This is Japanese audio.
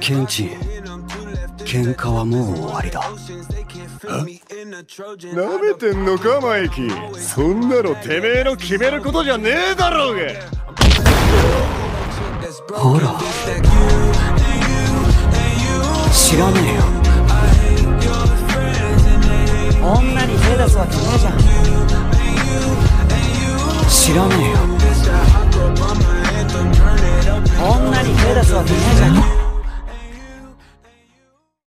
ケンチ。ン喧嘩はもう終わりだ。なめてんのかマイキー？そんなのてめえの決めることじゃねえだろうが！ほら。知らねえよ。女に手出すわけねえじゃん。知らねえよ到底是